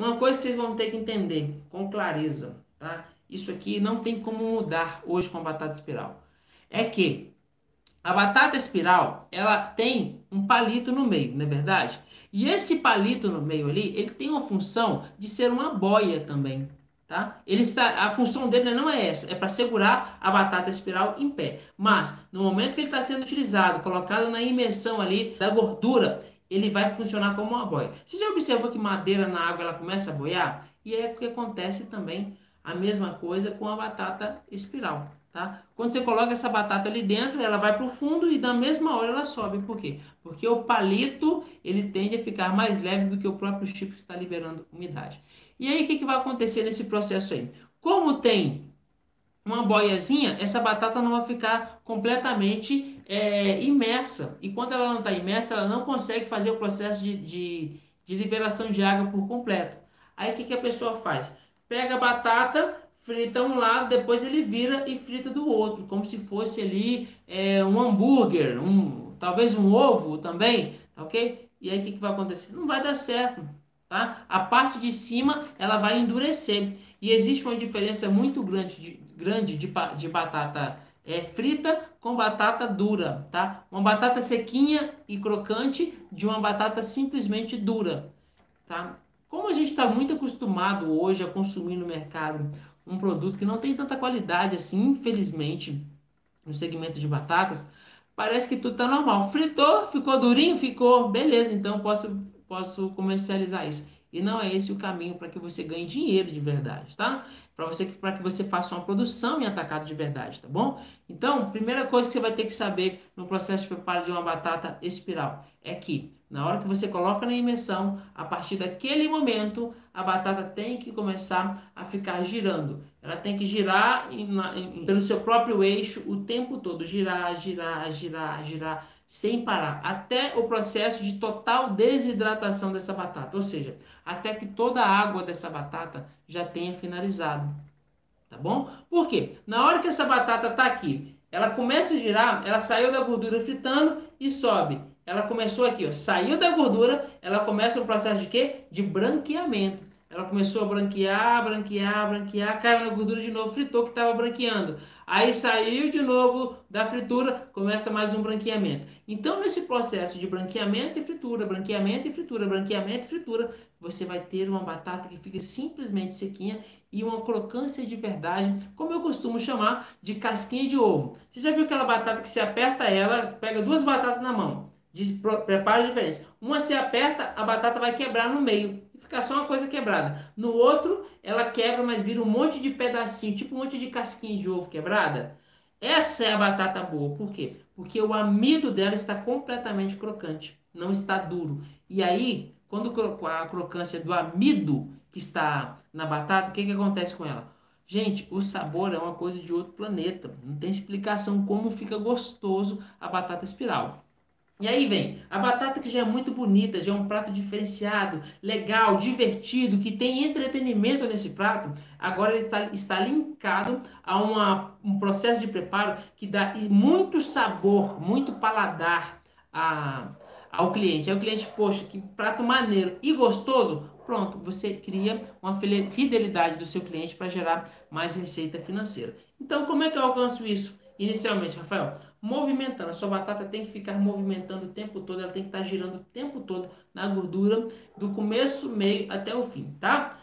Uma coisa que vocês vão ter que entender com clareza, tá? Isso aqui não tem como mudar hoje com a batata espiral. É que a batata espiral, ela tem um palito no meio, não é verdade? E esse palito no meio ali, ele tem uma função de ser uma boia também, tá? Ele está, a função dele não é essa, é para segurar a batata espiral em pé. Mas no momento que ele está sendo utilizado, colocado na imersão ali da gordura, ele vai funcionar como uma boia. Você já observou que madeira na água ela começa a boiar? E é o que acontece também a mesma coisa com a batata espiral. Tá? Quando você coloca essa batata ali dentro, ela vai para o fundo e na mesma hora ela sobe. Por quê? Porque o palito ele tende a ficar mais leve do que o próprio chip que está liberando umidade. E aí o que, que vai acontecer nesse processo aí? Como tem uma boiazinha, essa batata não vai ficar completamente é, imersa. E quando ela não está imersa, ela não consegue fazer o processo de, de, de liberação de água por completo. Aí o que, que a pessoa faz? Pega a batata, frita um lado, depois ele vira e frita do outro, como se fosse ali é, um hambúrguer, um, talvez um ovo também, ok? E aí o que, que vai acontecer? Não vai dar certo, tá? A parte de cima ela vai endurecer e existe uma diferença muito grande de, grande de, de batata é, frita com batata dura, tá? Uma batata sequinha e crocante de uma batata simplesmente dura, tá? Como a gente está muito acostumado hoje a consumir no mercado um produto que não tem tanta qualidade assim, infelizmente, no segmento de batatas, parece que tudo tá normal. Fritou, ficou durinho, ficou, beleza, então posso, posso comercializar isso. E não é esse o caminho para que você ganhe dinheiro de verdade, tá? Para você para que você faça uma produção em atacado de verdade, tá bom? Então, primeira coisa que você vai ter que saber no processo de preparo de uma batata espiral é que na hora que você coloca na imersão, a partir daquele momento, a batata tem que começar a ficar girando. Ela tem que girar em, em, pelo seu próprio eixo o tempo todo, girar, girar, girar, girar sem parar, até o processo de total desidratação dessa batata, ou seja, até que toda a água dessa batata já tenha finalizado. Tá bom? Por quê? Na hora que essa batata está aqui, ela começa a girar, ela saiu da gordura fritando e sobe. Ela começou aqui, ó, saiu da gordura, ela começa um processo de quê? De branqueamento. Ela começou a branquear, branquear, branquear, caiu na gordura de novo, fritou que estava branqueando. Aí saiu de novo da fritura, começa mais um branqueamento. Então, nesse processo de branqueamento e fritura, branqueamento e fritura, branqueamento e fritura, você vai ter uma batata que fica simplesmente sequinha e uma crocância de verdade, como eu costumo chamar de casquinha de ovo. Você já viu aquela batata que se aperta ela, pega duas batatas na mão, de preparo diferente. Uma se aperta, a batata vai quebrar no meio ficar só uma coisa quebrada. No outro, ela quebra, mas vira um monte de pedacinho, tipo um monte de casquinha de ovo quebrada. Essa é a batata boa. Por quê? Porque o amido dela está completamente crocante, não está duro. E aí, quando a crocância do amido que está na batata, o que, que acontece com ela? Gente, o sabor é uma coisa de outro planeta. Não tem explicação como fica gostoso a batata espiral. E aí vem a batata que já é muito bonita, já é um prato diferenciado, legal, divertido, que tem entretenimento nesse prato. Agora ele tá, está linkado a uma, um processo de preparo que dá muito sabor, muito paladar a, ao cliente. Aí o cliente, poxa, que prato maneiro e gostoso. Pronto, você cria uma fidelidade do seu cliente para gerar mais receita financeira. Então, como é que eu alcanço isso? Inicialmente, Rafael, movimentando. A sua batata tem que ficar movimentando o tempo todo, ela tem que estar girando o tempo todo na gordura, do começo, meio até o fim, tá?